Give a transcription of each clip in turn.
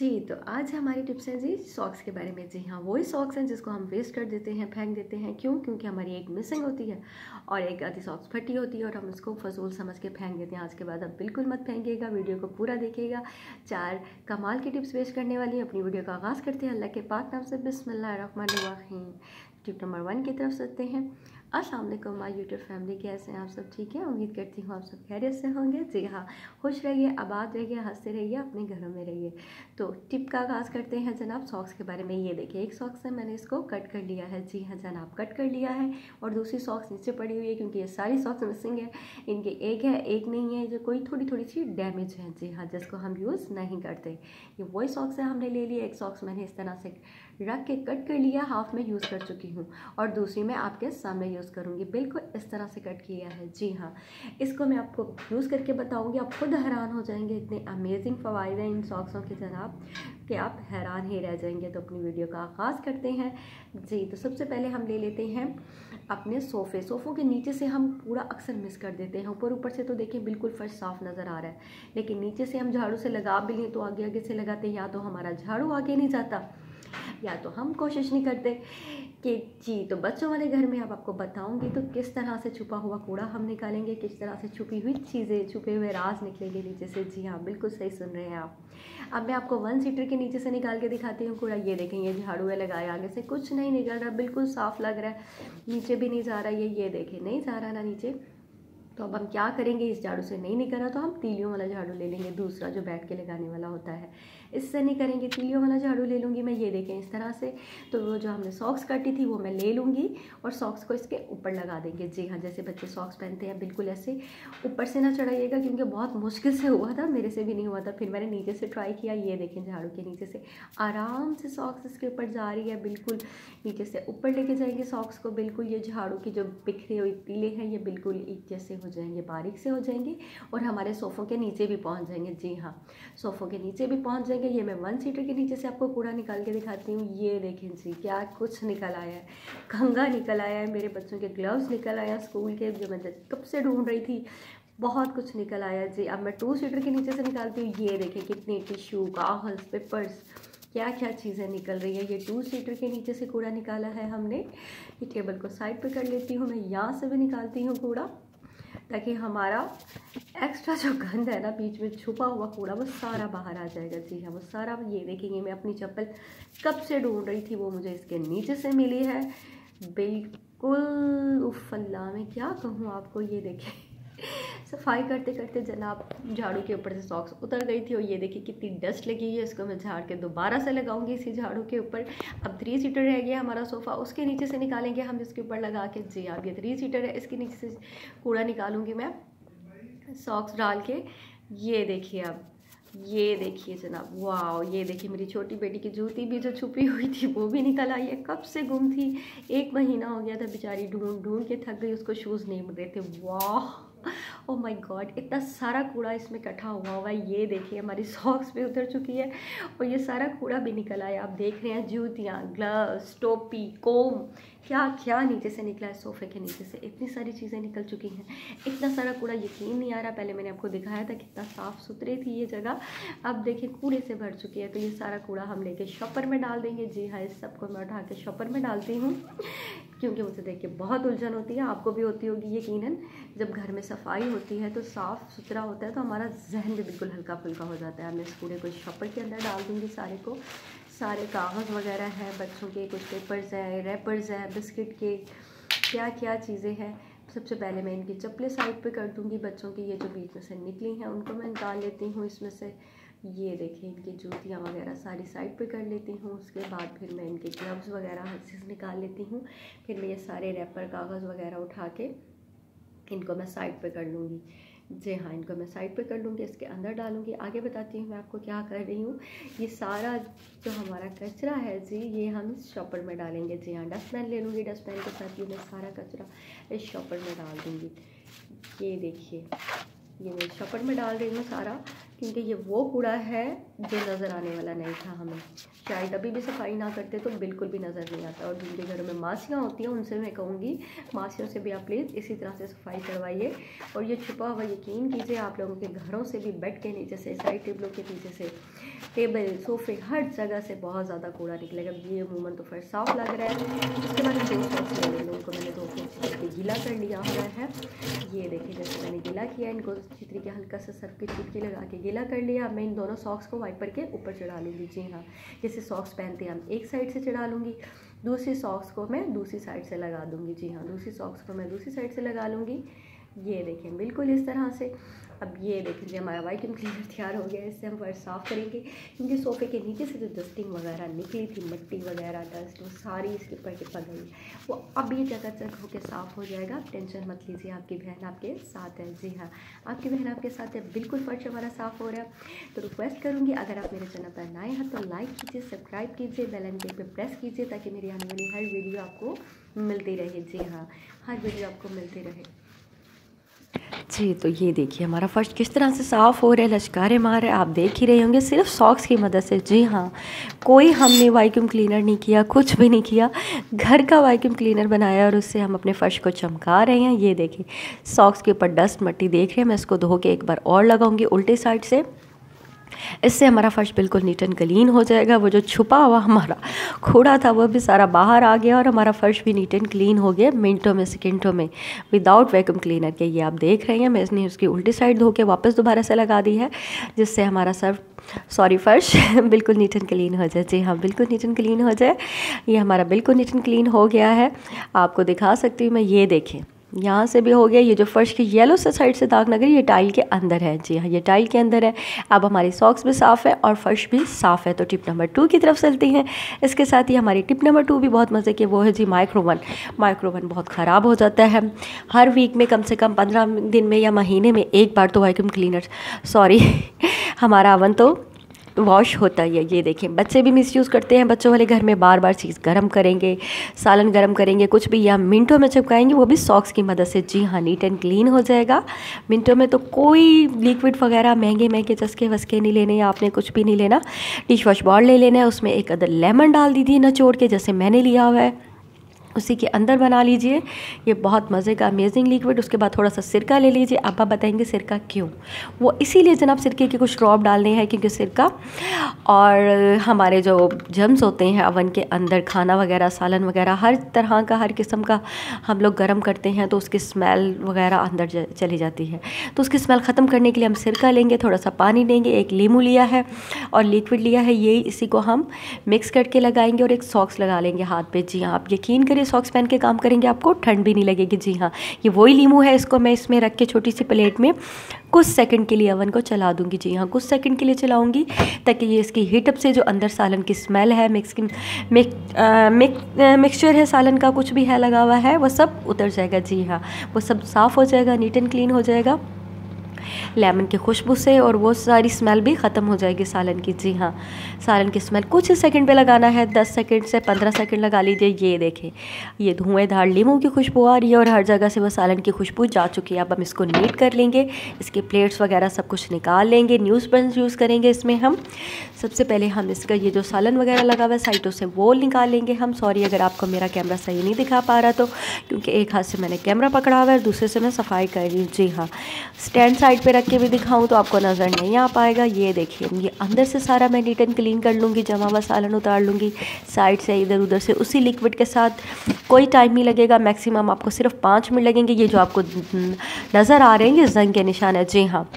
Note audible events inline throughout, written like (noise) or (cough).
जी तो आज हमारी टिप्स हैं जी सॉक्स के बारे में। जी हाँ वही सॉक्स हैं जिसको हम वेस्ट कर देते हैं, फेंक देते हैं। क्यों? क्योंकि हमारी एक मिसिंग होती है और एक आधी सॉक्स फटी होती है और हम उसको फजूल समझ के फेंक देते हैं। आज के बाद आप बिल्कुल मत फेंकेगा वीडियो को पूरा देखिएगा। चार कमाल की टिप्स वेस्ट करने वाली हैं। अपनी वीडियो का आगाज़ करते हैं। अल्लाह के पाक नाम से बिस्मिल्लाह टिप नंबर वन की तरफ़ चलते हैं। अस्सलाम वालेकुम माय यूट्यूब फैमिली, कैसे हैं आप सब? ठीक है? उम्मीद करती हूँ आप सब खैरियत से होंगे। जी हाँ खुश रहिए, आबाद रहिए, हँसते रहिए, अपने घरों में रहिए। तो टिप का आगाज़ करते हैं जनाब सॉक्स के बारे में। ये देखिए, एक सॉक्स से मैंने इसको कट कर लिया है। जी हाँ जनाब, कट कर लिया है और दूसरी सॉक्स नीचे पड़ी हुई है क्योंकि ये सारी सॉक्स मिसिंग है। इनके एक है, एक नहीं है जो कोई थोड़ी थोड़ी सी डैमेज है। जी हाँ जिसको हम यूज़ नहीं करते। ये वही सॉक्स है हमने ले लिया एक सॉक्स मैंने इस तरह से रख के कट कर लिया हाफ़ में यूज़ कर चुकी हूँ। और दूसरी मैं आपके सामने यूज़ करूँगी। बिल्कुल इस तरह से कट किया है। जी हाँ इसको मैं आपको यूज़ करके बताऊँगी। आप खुद हैरान हो जाएँगे। इतने अमेजिंग फ़वाद हैं इन सॉक्सों के जनाब कि आप हैरान ही रह जाएँगे। तो अपनी वीडियो का आगाज़ करते हैं। जी तो सबसे पहले हम ले लेते हैं अपने सोफ़े। सोफ़ों के नीचे से हम पूरा अक्सर मिस कर देते हैं। ऊपर ऊपर से तो देखिए बिल्कुल फर्श साफ़ नज़र आ रहा है। लेकिन नीचे से हम झाड़ू से लगा भी लें तो आगे आगे से लगाते हैं। या तो हमारा झाड़ू आगे नहीं जाता। या तो हम कोशिश नहीं करते कि जी तो बच्चों वाले घर में अब आपको बताऊँगी तो किस तरह से छुपा हुआ कूड़ा हम निकालेंगे, किस तरह से छुपी हुई चीज़ें, छुपे हुए राज निकलेंगे नीचे से। जी हाँ बिल्कुल सही सुन रहे हैं आप। अब मैं आपको वन सीटर के नीचे से निकाल के दिखाती हूँ कूड़ा। ये देखें, ये झाड़ू है लगाया आगे से कुछ नहीं निकल रहा, बिल्कुल साफ़ लग रहा है। नीचे भी नहीं जा रहा ये ये देखें, नहीं जा रहा ना नीचे। तो अब हम क्या करेंगे? इस झाड़ू से नहीं निकल रहा तो हम तीलियों वाला झाड़ू ले लेंगे। दूसरा जो बैठ के लगाने वाला होता है। इससे नहीं करेंगे, तीलियों वाला झाड़ू ले लूँगी मैं, ये देखें इस तरह से। तो वो जो हमने सॉक्स काटी थी, वो मैं ले लूँगी और सॉक्स को इसके ऊपर लगा देंगे। जी हाँ जैसे बच्चे सॉक्स पहनते हैं, बिल्कुल ऐसे ऊपर से ना चढ़ाइएगा, क्योंकि बहुत मुश्किल से हुआ था, मेरे से भी नहीं हुआ था। फिर मैंने नीचे से ट्राई किया, ये देखें झाड़ू के नीचे से। आराम से सॉक्स इसके ऊपर जा रही है, बिल्कुल नीचे से ऊपर लेके जाएँगे सॉक्स को, बिल्कुल ये झाड़ू की जो बिखरे हुए तीले हैं, ये बिल्कुल एक जैसे हो जाएँगे, बारीक से हो जाएँगे और हमारे सोफ़ों के नीचे भी पहुँच जाएँगे। जी हाँ सोफ़ों के नीचे भी पहुँच जाएँगे। ये मैं वन सीटर के नीचे से आपको कूड़ा निकाल के दिखाती हूँ। ये देखें जी, क्या कुछ निकल आया है। कंगा निकल आया है, मेरे बच्चों के ग्लव्स निकल आया स्कूल के, जो मैं कब से ढूंढ रही थी। बहुत कुछ निकल आया जी। अब मैं टू सीटर के नीचे से निकालती हूँ। ये देखें कितनी टिश्यू कागज़ पेपर्स क्या क्या चीज़ें निकल रही है। ये टू सीटर के नीचे से कूड़ा निकाला है हमने। ये टेबल को साइड पे कर लेती हूँ मैं। यहाँ से भी निकालती हूँ कूड़ा। ताकि हमारा एक्स्ट्रा जो गंद है ना बीच में छुपा हुआ कूड़ा, वो सारा बाहर आ जाएगा। जी हाँ वो सारा ये देखेंगे, मैं अपनी चप्पल कब से ढूंढ रही थी, वो मुझे इसके नीचे से मिली है। बिल्कुल उफ़ल्ला मैं क्या कहूँ आपको, ये देखें। सफ़ाई करते करते जनाब झाड़ू के ऊपर से सॉक्स उतर गई थी और ये देखिए कितनी डस्ट लगी हुई है, इसको मैं झाड़ के दोबारा से लगाऊँगी इसी झाड़ू के ऊपर। अब थ्री सीटर रह गया हमारा सोफ़ा उसके नीचे से निकालेंगे हम इसके ऊपर लगा के। जी अब ये थ्री सीटर है, इसके नीचे से कूड़ा निकालूँगी मैं सॉक्स डाल के। ये देखिए अब, ये देखिए जनाब वाह ये देखिए मेरी छोटी बेटी की जूती भी जो छुपी हुई थी, वो भी निकल आई है, कब से गुम थी? एक महीना हो गया था, बेचारी ढूंढ ढूंढ के थक गई, उसको शूज़ नहीं मिल रहे थे वाह ओ माय गॉड इतना सारा कूड़ा इसमें इकट्ठा हुआ हुआ है, ये देखिए हमारी (laughs) सॉक्स भी उतर चुकी है और ये सारा कूड़ा भी निकल आया आप देख रहे हैं जूतियाँ ग्लव्स टोपी कोम क्या क्या नीचे से निकला है, सोफ़े के नीचे से। इतनी सारी चीज़ें निकल चुकी हैं। इतना सारा कूड़ा यकीन नहीं आ रहा, पहले मैंने आपको दिखाया था कितना साफ़ सुथरी थी ये जगह। अब देखिए कूड़े से भर चुकी है तो ये सारा कूड़ा हम लेके शॉपर में डाल देंगे। जी हाँ इस सबको मैं उठा के शॉपर में डालती हूँ, क्योंकि मुझे देख के बहुत उलझन होती है, आपको भी होती होगी यकीनन, जब घर में सफ़ाई होती है तो साफ़ सुथरा होता है तो हमारा जहन भी बिल्कुल हल्का फुल्का हो जाता है। मैं इस कूड़े को शॉपर के अंदर डाल दूँगी सारे को। सारे कागज़ वगैरह हैं, बच्चों के कुछ पेपर्स हैं रैपर्स हैं बिस्किट के क्या क्या चीज़ें हैं। सबसे पहले मैं इनकी चप्पलें साइड पे कर दूँगी बच्चों की, ये जो बीच में से निकली हैं, उनको मैं निकाल लेती हूँ इसमें से। ये देखिए, इनकी जूतियाँ वगैरह सारी साइड पे कर लेती हूँ, उसके बाद फिर मैं इनके ग्लव्स वगैरह चीज़ निकाल लेती हूँ। फिर मैं ये सारे रैपर कागज़ वगैरह उठा के इनको मैं साइड पे कर लूँगी। जी हाँ इनको मैं साइड पे कर लूँगी, इसके अंदर डालूँगी। आगे बताती हूँ मैं आपको क्या कर रही हूँ। ये सारा जो हमारा कचरा है जी, ये हम इस शॉपर में डालेंगे। जी हाँ डस्टबिन ले लूँगी, डस्टबिन के साथ ये मैं सारा कचरा इस शॉपर में डाल दूँगी। ये देखिए, ये मैं शॉपर में डाल रही हूँ सारा। क्योंकि ये वो कूड़ा है जो नज़र आने वाला नहीं था हमें। शायद अभी भी सफ़ाई ना करते तो बिल्कुल भी नज़र नहीं आता। और जिनके घरों में मासियाँ होती हैं, उनसे मैं कहूँगी, मासियों से भी आप प्लीज़ इसी तरह से सफ़ाई करवाइए। और ये छुपा हुआ यकीन कीजिए, आप लोगों के घरों से भी बेड के नीचे से, साइड टेबलों के नीचे से टेबल, सोफे, हर जगह से बहुत ज़्यादा कूड़ा निकलेगा। ये अमूमन तो फिर साफ़ लग रहा है। उसके बाद दो सॉक्स ले लेंगे उनको मैंने दो के गीला कर लिया हुआ है। ये देखिए, जैसे मैंने गीला किया, इनको अच्छी तरीके हल्का सा सर्फ की चुटकी लगा के गीला कर लिया। मैं इन दोनों सॉक्स को वाइपर के ऊपर चढ़ा लूँगी। जी हाँ जैसे सॉक्स पहनते हैं, हम एक साइड से चढ़ा लूँगी। दूसरी सॉक्स को मैं दूसरी साइड से लगा दूँगी। जी हाँ दूसरी सॉक्स को मैं दूसरी साइड से लगा लूँगी। ये देखें बिल्कुल इस तरह से। अब ये देख लीजिए, हमारा वाइटम क्लीनर तैयार हो गया इससे हम फर्श साफ़ करेंगे। क्योंकि सोफ़े के नीचे से जो डस्टिंग वगैरह निकली थी, मिट्टी वगैरह डस्ट वो सारी इसके ऊपर टिपक गई। वो अब ये चकाचक होकर साफ़ हो जाएगा। आप टेंशन मत लीजिए, आपकी बहन आपके साथ है। जी हाँ आपकी बहन आपके साथ है। बिल्कुल फर्श हमारा साफ़ हो रहा है। तो रिक्वेस्ट करूँगी, अगर आप मेरे चैनल पर नए हैं तो लाइक कीजिए सब्सक्राइब कीजिए बेल आइकन पर प्रेस कीजिए, ताकि मेरी आने वाली हर वीडियो आपको मिलती रहे। जी हाँ हर वीडियो आपको मिलती रहे। जी तो ये देखिए, हमारा फ़र्श किस तरह से साफ़ हो रहा है लश्कारे मार रहे आप देख ही रहे होंगे, सिर्फ़ सॉक्स की मदद से। जी हाँ कोई हमने वैक्यूम क्लीनर नहीं किया, कुछ भी नहीं किया, घर का वैक्यूम क्लीनर बनाया और उससे हम अपने फ़र्श को चमका रहे हैं। ये देखिए, सॉक्स के ऊपर डस्ट मट्टी देख रहे हैं, मैं इसको धो के एक बार और लगाऊँगी उल्टे साइड से। इससे हमारा फ़र्श बिल्कुल नीट एंड क्लीन हो जाएगा। वो जो छुपा हुआ हमारा कूड़ा था, वो भी सारा बाहर आ गया और हमारा फ़र्श भी नीट एंड क्लीन हो गया मिनटों में, सेकेंडों में विदाउट वैक्यूम क्लीनर के। ये आप देख रहे हैं मैं इसने उसकी उल्टी साइड धो के वापस दोबारा से लगा दी है, जिससे हमारा सर सॉरी फर्श (laughs) बिल्कुल नीट एंड क्लीन हो जाए। जी हाँ बिल्कुल नीट एंड क्लीन हो जाए। ये हमारा बिल्कुल नीट एंड क्लीन हो गया है। आपको दिखा सकती हूँ मैं, ये देखें। यहाँ से भी हो गया, ये जो फर्श की येलो से साइड से दाग नगर, ये टाइल के अंदर है। जी हाँ ये टाइल के अंदर है। अब हमारी सॉक्स भी साफ़ है और फर्श भी साफ़ है। तो टिप नंबर टू की तरफ़ चलती हैं। इसके साथ ही हमारी टिप नंबर टू भी बहुत मज़े की, वो है जी माइक्रोवन माइक्रोवन बहुत ख़राब हो जाता है। हर वीक में कम से कम पंद्रह दिन में या महीने में एक बार तो वैक्यूम क्लीनर सॉरी हमारा अवन तो वॉश होता है, ये देखें। बच्चे भी मिसयूज़ करते हैं, बच्चों वाले घर में बार बार चीज़ गर्म करेंगे, सालन गर्म करेंगे, कुछ भी, या मिनटों में चिपकाएँगे, वो भी सॉक्स की मदद से। जी हाँ नीट एंड क्लीन हो जाएगा। मिनटों में तो कोई लिक्विड वगैरह, महँगे महँगे, चस्के वस्के नहीं लेने, या आपने कुछ भी नहीं लेना। डिश वॉश बॉल ले लेना है, उसमें एक अदर लेमन डाल दीजिए, नचोड़ के, जैसे मैंने लिया हुआ है। उसी के अंदर बना लीजिए। ये बहुत मज़े का अमेजिंग लिक्विड उसके बाद थोड़ा सा सिरका ले लीजिए। आप बताएँगे सिरका क्यों? वो इसीलिए जनाब सिरके के कुछ ड्रॉप डालने हैं क्योंकि सिरका और हमारे जो जम्स होते हैं अवन के अंदर खाना वगैरह, सालन वगैरह, हर तरह का, हर किस्म का हम लोग गर्म करते हैं तो उसकी स्मेल वगैरह अंदर चली जाती है। तो उसकी स्मेल ख़त्म करने के लिए हम सिरका लेंगे, थोड़ा सा पानी लेंगे एक लीमू लिया है और लिक्विड लिया है। यही इसी को हम मिक्स करके लगाएँगे और एक सॉक्स लगा लेंगे हाथ पे। जी हाँ आप यकीन करें सॉक्स पहन के काम करेंगे, आपको ठंड भी नहीं लगेगी। जी हाँ ये वही लीमू है, इसको मैं इसमें रख के छोटी सी प्लेट में कुछ सेकंड के लिए अवन को चला दूँगी। जी हाँ कुछ सेकंड के लिए चलाऊँगी ताकि ये इसकी हीटअप से जो अंदर सालन की स्मेल है मिक्स की मिक्सचर है सालन का, कुछ भी है, लगा हुआ है, वो सब उतर जाएगा। जी हाँ वो सब साफ़ हो जाएगा नीट एंड क्लीन हो जाएगा। लेमन की खुशबू से और वो सारी स्मेल भी ख़त्म हो जाएगी सालन की। जी हाँ सालन की स्मेल कुछ ही सेकंड पे लगाना है, दस सेकंड से पंद्रह सेकंड लगा लीजिए। ये देखें, ये धुएँधार लीमू की खुशबू आ रही है और हर जगह से वह सालन की खुशबू जा चुकी है। अब हम इसको नीट कर लेंगे, इसके प्लेट्स वगैरह सब कुछ निकाल लेंगे न्यूज़ पेंस यूज़ करेंगे इसमें हम। सबसे पहले हम इसका ये जो सालन वगैरह लगा हुआ है साइडों से वो निकाल लेंगे हम। सॉरी अगर आपको मेरा कैमरा सही नहीं दिखा पा रहा तो क्योंकि एक हाथ से मैंने कैमरा पकड़ा हुआ है, दूसरे से मैं सफ़ाई कर रही हूँ। जी हाँ स्टैंड साइड पर रख के भी दिखाऊँ तो आपको नज़र नहीं आ पाएगा। ये देखिए, ये अंदर से सारा मैं नीट एंड क्लीन कर लूँगी, जमा हुआ सालन उतार लूँगी साइड से इधर उधर से उसी लिक्विड के साथ कोई टाइम नहीं लगेगा। मैक्सिमम आपको सिर्फ़ पाँच मिनट लगेंगे। ये जो आपको नज़र आ रहे हैं, ये जंग के निशान है। जी हाँ।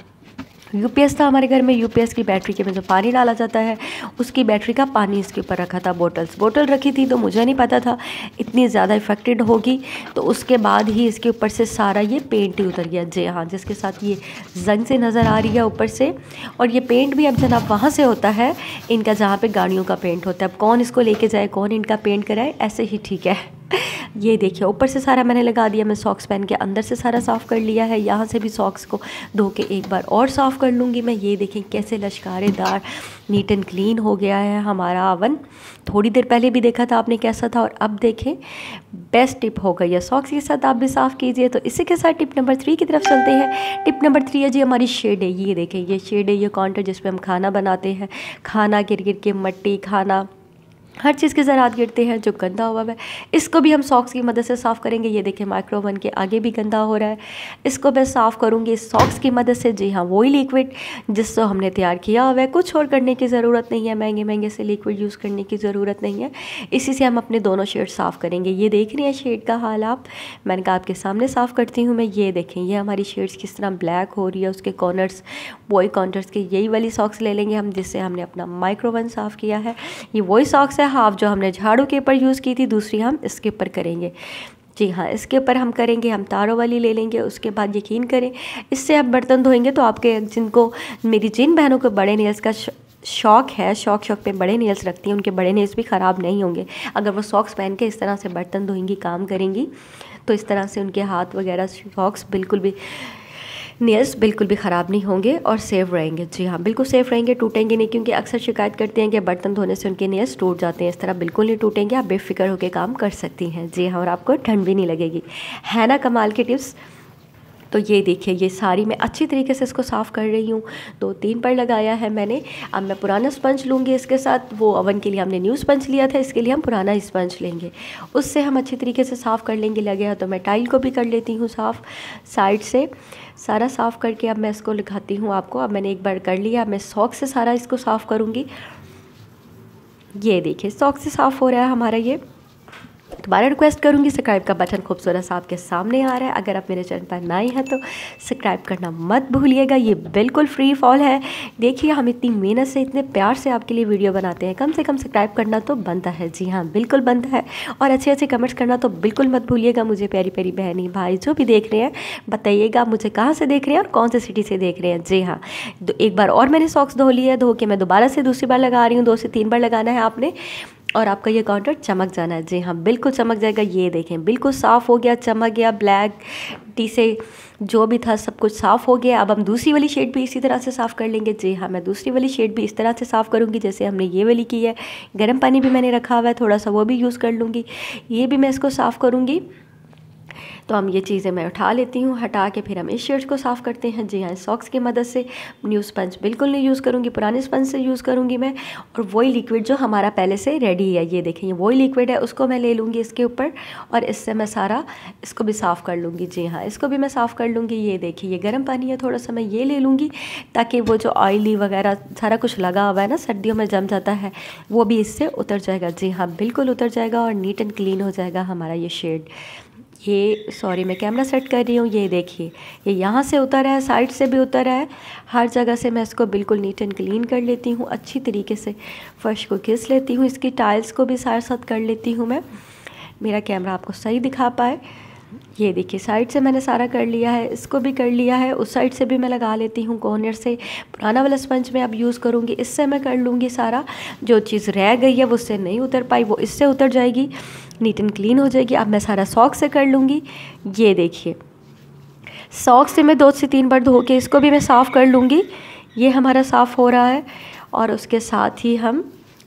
यूपीएस था हमारे घर में, यूपीएस की बैटरी के में जो पानी डाला जाता है, उसकी बैटरी का पानी इसके ऊपर रखा था, बोटल्स। बोटल रखी थी तो मुझे नहीं पता था इतनी ज़्यादा इफेक्टेड होगी। तो उसके बाद ही इसके ऊपर से सारा ये पेंट ही उतर गया, जी हाँ जिसके साथ ये जंग से नज़र आ रही है ऊपर से। और ये पेंट भी अब जनाब वहाँ से होता है, इनका जहाँ पर गाड़ियों का पेंट होता है। अब कौन इसको लेके जाए, कौन इनका पेंट कराए, ऐसे ही ठीक है। (laughs) ये देखिए, ऊपर से सारा मैंने लगा दिया, मैं सॉक्स पहन के अंदर से सारा साफ़ कर लिया है। यहाँ से भी सॉक्स को धो के एक बार और साफ़ कर लूँगी मैं। ये देखें कैसे लश्कारेदार नीट एंड क्लीन हो गया है हमारा अवन। थोड़ी देर पहले भी देखा था आपने कैसा था, और अब देखें बेस्ट टिप हो गई है। सॉक्स के साथ आप भी साफ़ कीजिए। तो इसी के साथ टिप नंबर थ्री की तरफ़ चलते हैं। टिप नंबर थ्री है जी हमारी शेड। है ये देखें, ये शेड है ये काउंटर जिस हम खाना बनाते हैं। खाना गिर गिर के मट्टी, खाना हर चीज़ के ज़रात गिरते हैं जो गंदा हुआ है। इसको भी हम सॉक्स की मदद से साफ़ करेंगे। ये देखें माइक्रोवन के आगे भी गंदा हो रहा है। इसको मैं साफ़ करूँगी सॉक्स की मदद से। जी हाँ वही लिक्विड जिससे हमने तैयार किया हुआ है। कुछ और करने की ज़रूरत नहीं है। महँगे महँगे से लिक्विड यूज़ करने की ज़रूरत नहीं है। इसी से हम अपने दोनों शेड साफ़ करेंगे। ये देख रहे हैं शेड का हाल आप। मैंने कहा आपके सामने साफ़ करती हूँ मैं। ये देखें, ये हमारी शेड्स किस तरह ब्लैक हो रही है। उसके कॉर्नर्स, वही कॉर्नर्स के यही वाली सॉक्स ले लेंगे हम, जिससे हमने अपना माइक्रोवन साफ़ किया है। ये वही सॉक्स हाफ़ जो हमने झाड़ू के ऊपर यूज़ की थी, दूसरी हम इसके ऊपर करेंगे। जी हाँ इसके ऊपर हम करेंगे, हम तारों वाली ले लेंगे, उसके बाद यकीन करें, इससे आप बर्तन धोएँगे तो आपके जिनको, मेरी जिन बहनों को बड़े नेल्स का शौक है, शौक शौक पे बड़े नेल्स रखती हैं, उनके बड़े नेल्स भी ख़राब नहीं होंगे। अगर वो सॉक्स पहन के इस तरह से बर्तन धोएँगी, काम करेंगी तो इस तरह से उनके हाथ वगैरह सॉक्स बिल्कुल भी नेल्स बिल्कुल भी ख़राब नहीं होंगे और सेफ़ रहेंगे। जी हाँ बिल्कुल सेफ़ रहेंगे, टूटेंगे नहीं, क्योंकि अक्सर शिकायत करते हैं कि बर्तन धोने से उनके नेल्स टूट जाते हैं। इस तरह बिल्कुल नहीं टूटेंगे, आप बेफिक्र होकर काम कर सकती हैं। जी हाँ और आपको ठंड भी नहीं लगेगी। है ना कमाल की टिप्स तो ये देखिए, ये सारी मैं अच्छी तरीके से इसको साफ़ कर रही हूँ। दो तीन पर लगाया है मैंने। अब मैं पुराना स्पंज लूँगी इसके साथ। वो ओवन के लिए हमने न्यू स्पंज लिया था, इसके लिए हम पुराना स्पंज लेंगे। उससे हम अच्छी तरीके से साफ़ कर लेंगे। लगे तो मैं टाइल को भी कर लेती हूँ साफ़, साइड से। सारा साफ़ करके अब मैं इसको लिखाती हूँ आपको। अब मैंने एक बार कर लिया। मैं सॉक से सारा इसको साफ़ करूँगी। ये देखिए सॉक से साफ़ हो रहा है हमारा ये। दोबारा रिक्वेस्ट करूँगी। सब्सक्राइब का बटन खूबसूरत सा आपके सामने आ रहा है। अगर आप मेरे चैनल पर नए हैं तो सब्सक्राइब करना मत भूलिएगा। ये बिल्कुल फ्री फॉल है। देखिए, हम इतनी मेहनत से, इतने प्यार से आपके लिए वीडियो बनाते हैं। कम से कम सब्सक्राइब करना तो बनता है। जी हाँ बिल्कुल बनता है। और अच्छे अच्छे कमेंट्स करना तो बिल्कुल मत भूलिएगा मुझे, प्यारी प्यारी बहनी, भाई, जो भी देख रहे हैं। बताइएगा मुझे कहाँ से देख रहे हैं और कौन से सिटी से देख रहे हैं। जी हाँ। एक बार और मैंने सॉक्स धो लिया धो के मैं दोबारा से दूसरी बार लगा रही हूँ। दो से तीन बार लगाना है आपने। और आपका ये काउंटर चमक जाना है। जी हाँ बिल्कुल चमक जाएगा, ये देखें, बिल्कुल साफ़ हो गया, चमक गया ब्लैक टी से जो भी था सब कुछ साफ़ हो गया। अब हम दूसरी वाली शेड भी इसी तरह से साफ़ कर लेंगे। जी हाँ मैं दूसरी वाली शेड भी इस तरह से साफ़ करूँगी, जैसे हमने ये वाली की है। गर्म पानी भी मैंने रखा हुआ है, थोड़ा सा वो भी यूज़ कर लूँगी। ये भी मैं इसको साफ़ करूँगी। तो हम ये चीज़ें मैं उठा लेती हूँ, हटा के फिर हम इस शर्ट को साफ़ करते हैं। जी हाँ सॉक्स की मदद से न्यू स्पंज बिल्कुल नहीं यूज़ करूँगी, पुराने स्पंज से यूज़ करूँगी मैं। और वही लिक्विड जो हमारा पहले से रेडी है, ये देखें, ये वही लिक्विड है, उसको मैं ले लूँगी इसके ऊपर और इससे मैं सारा इसको भी साफ़ कर लूँगी। जी हाँ इसको भी मैं साफ़ कर लूँगी। ये देखिए, ये गर्म पानी है, थोड़ा सा मैं ये ले लूँगी ताकि वो जो ऑयली वगैरह सारा कुछ लगा हुआ है ना, सर्दियों में जम जाता है, वो भी इससे उतर जाएगा। जी हाँ बिल्कुल उतर जाएगा और नीट एंड क्लीन हो जाएगा हमारा ये शेड ये सॉरी मैं कैमरा सेट कर रही हूँ, ये देखिए। ये यहाँ से उतर है साइड से भी उतर है। हर जगह से मैं इसको बिल्कुल नीट एंड क्लीन कर लेती हूँ, अच्छी तरीके से। फर्श को घिस लेती हूँ, इसकी टाइल्स को भी साथ साथ कर लेती हूँ मैं। मेरा कैमरा आपको सही दिखा पाए। ये देखिए, साइड से मैंने सारा कर लिया है, इसको भी कर लिया है, उस साइड से भी मैं लगा लेती हूँ कॉर्नर से। पुराना वाला स्पंज मैं अब यूज़ करूँगी, इससे मैं कर लूँगी सारा। जो चीज़ रह गई है, वो उससे नहीं उतर पाई, वो इससे उतर जाएगी, नीट एंड क्लीन हो जाएगी। अब मैं सारा सॉक से कर लूँगी, ये देखिए। सॉक से मैं दो से तीन बार धो के इसको भी मैं साफ़ कर लूँगी, ये हमारा साफ़ हो रहा है, और उसके साथ ही हम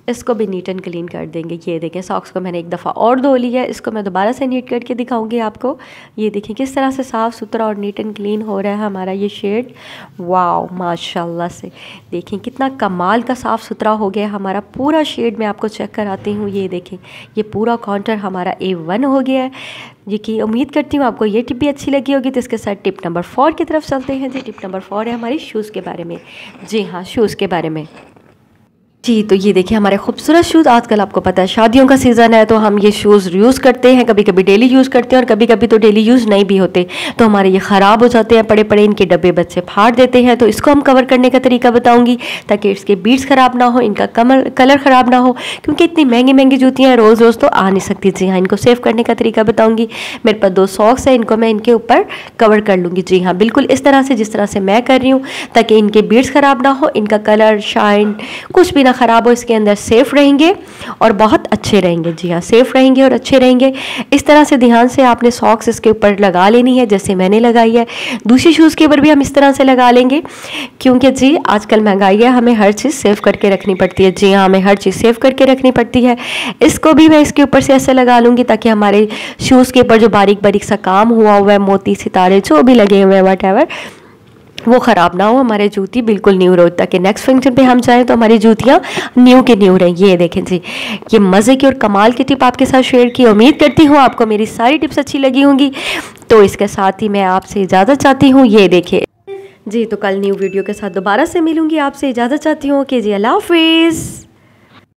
इसको भी नीट एंड क्लीन कर देंगे। ये देखें सॉक्स को मैंने एक दफ़ा और धो लिया है, इसको मैं दोबारा से नीट करके दिखाऊँगी आपको। ये देखें, किस तरह से साफ़ सुथरा और नीट एंड क्लीन हो रहा है हमारा ये शेड वाओ माशाल्लाह से। देखें, कितना कमाल का साफ़ सुथरा हो गया हमारा पूरा शेड मैं आपको चेक कराती हूँ, ये देखें, ये पूरा काउंटर हमारा ए वन हो गया है। की उम्मीद करती हूँ आपको ये टिप भी अच्छी लगी होगी तो इसके साथ टिप नंबर फोर की तरफ़ चलते हैं जी। टिप नंबर फोर है हमारी शूज़ के बारे में। जी हाँ शूज़ के बारे में। जी तो ये देखिए, हमारे खूबसूरत शूज़ आजकल आपको पता है, शादियों का सीज़न है तो हम ये शूज़ यूज़ करते हैं कभी कभी डेली यूज़ करते हैं और कभी कभी तो डेली यूज़ नहीं भी होते। तो हमारे ये ख़राब हो जाते हैं पड़े पड़े इनके डब्बे बच्चे फाड़ देते हैं तो इसको हम कवर करने का तरीका बताऊँगी, ताकि इसके बीट्स ख़राब ना हो, इनका कमर कलर ख़राब ना हो, क्योंकि इतनी महँगी महँगी जूतियाँ हैं रोज़ रोज़ तो आ नहीं सकती। जी हाँ इनको सेव करने का तरीका बताऊँगी। मेरे पास दो सॉक्स हैं, इनको मैं इनके ऊपर कवर कर लूँगी। जी हाँ बिल्कुल इस तरह से, जिस तरह से मैं कर रही हूँ, ताकि इनके बीट्स ख़राब ना हो, इनका कलर शाइन कुछ भी ना ख़राब हो, इसके अंदर सेफ़ रहेंगे और बहुत अच्छे रहेंगे। जी हाँ सेफ़ रहेंगे और अच्छे रहेंगे। इस तरह से ध्यान से आपने सॉक्स इसके ऊपर लगा लेनी है, जैसे मैंने लगाई है। दूसरी शूज़ के ऊपर भी हम इस तरह से लगा लेंगे, क्योंकि जी, आजकल महँगाई है, हमें हर चीज़ सेव करके रखनी पड़ती है। जी हाँ हमें हर चीज़ सेव करके रखनी पड़ती है। इसको भी मैं इसके ऊपर से ऐसे लगा लूँगी, ताकि हमारे शूज़ के ऊपर जो बारीक बारीक सा काम हुआ हुआ है, मोती, सितारे, जो भी लगे हुए हैं वट वो ख़राब ना हो, हमारे जूती बिल्कुल न्यू रहो। ताकि नेक्स्ट फ़ंक्शन पे हम जाएँ तो हमारी जूतियाँ न्यू के न्यू रहें। ये देखें जी, ये मज़े की और कमाल की टिप आपके साथ शेयर की। उम्मीद करती हूँ आपको मेरी सारी टिप्स अच्छी लगी होंगी। तो इसके साथ ही मैं आपसे इजाज़त चाहती हूँ। ये देखें। जी तो कल न्यू वीडियो के साथ दोबारा से मिलूँगी आपसे। इजाज़त चाहती हूँ। कि जी अल्लाह हाफिज़